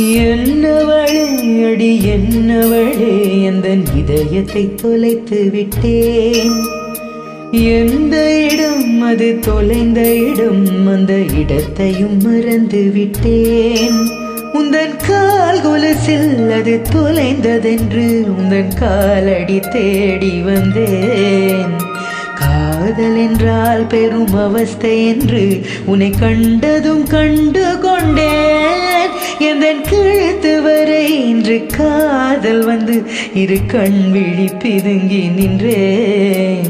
என்னவளே அடி என்னவளே எந்த இதயத்தை தொலைத்து விட்டேன். எந்த இடம் அது தொலைந்த இடம் அந்த இடத்தையும் மறந்து விட்டேன். உந்தன் கால் கொலசில் அது தொலைந்ததென்று உந்தன் காலடி தேடி வந்தேன். காதல் என்றால் பெரும் அவஸ்தை என்று உன்னை கண்டதும் கண்டு கொண்டேன். எந்தன் கழுத்து வரை இன்று காதல் வந்து இரு கண் விழி பிதுங்கி நின்றேன்.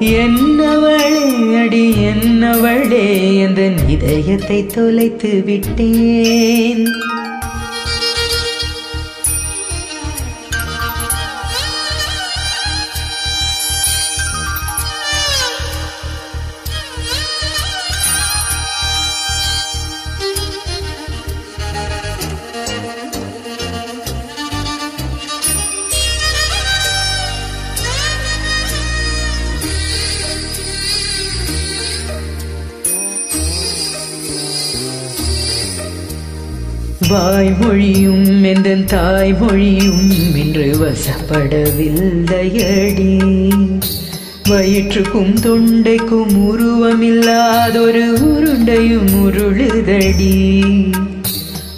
என்னவளே அடி என்னவளே எந்தன் இதயத்தை தொலைத்து விட்டேன். வாய்மொழியும் எந்தன் தாய்மொழியும் இன்று வசப்படவில்லையடி. வயிற்றுக்கும் தொண்டைக்கும் உருவமில்லாதொரு உருண்டையும் உருளுதடி.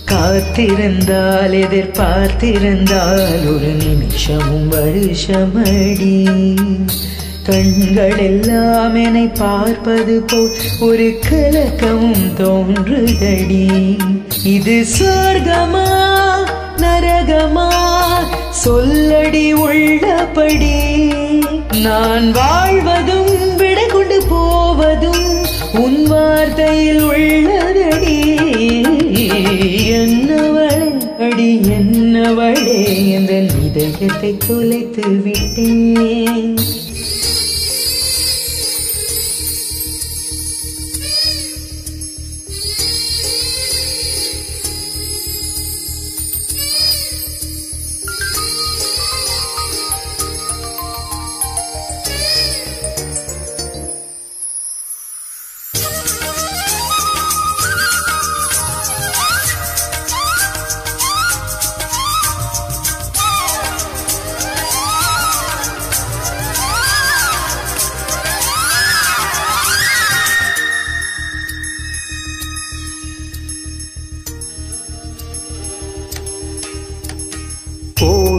காத்திருந்தால் எதிர்பார்த்திருந்தால் ஒரு நிமிஷமும் வருஷமடி கண்கள் எல்லாம் என்னை பார்ப்பது போல் ஒரு கலக்கமும் தோன்றுதடி. இது சொர்க்கமா நரகமா? சொல்லடி உள்ளபடி. நான் வாழ்வதும் விடை கொண்டு போவதும் உன் வார்த்தையில் உள்ளதடி. என்னவளே அடி என்னவளே என்ற இதயத்தை தொலைத்து விட்டேன்.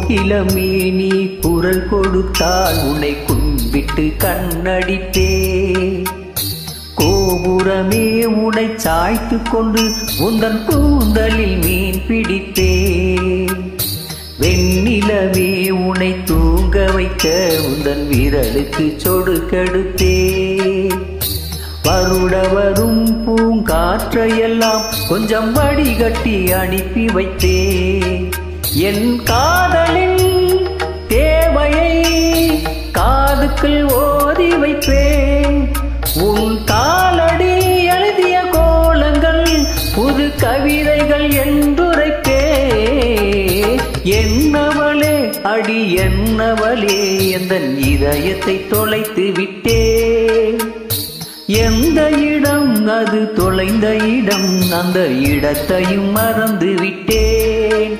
இளமே நீ குரல் கொடுத்தால் உன்னை கும்பிட்டு கண்ணடித்தே. கோபுரமே உனை சாய்த்து கொண்டு உந்தன் கூந்தலில் மீன் பிடித்தே. வெண்ணிலவே உனை தூங்க வைக்க உந்தன் விரலுக்கு சொடுக்கெடுத்தே வருட வரும் பூங்காற்றையெல்லாம் கொஞ்சம் வடிகட்டி அனுப்பி வைத்தே. என் காதலின் தேவையை காதுக்குள் ஓதி வைப்பேன். உன் காலடி எழுதிய கோலங்கள் புது கவிதைகள் என்றுரைப்பே என்னவளே அடி என்னவளே எந்த இதயத்தை தொலைத்து விட்டேன். எந்த இடம் அது தொலைந்த இடம் அந்த இடத்தையும் மறந்து விட்டேன்.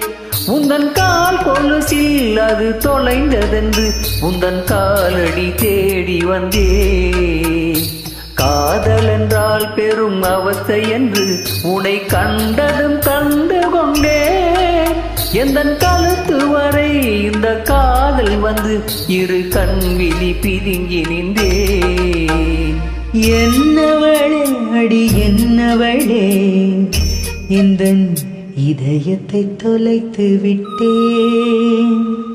உந்தன் கால் கொலுசில் அது தொலைந்ததென்று உந்தன் காலடி தேடி வந்தேன். காதல் என்றால் பெரும் அவஸ்தை என்று உனை கண்டதும் கண்டு கொண்டேன். எந்த கழுத்து வரை இந்த காதல் வந்து இரு கண் விழி பிதுங்கி நின்றேன். என்னவளே அடி என்னவளே? இந்த இதயத்தை தொலைத்து விட்டேன்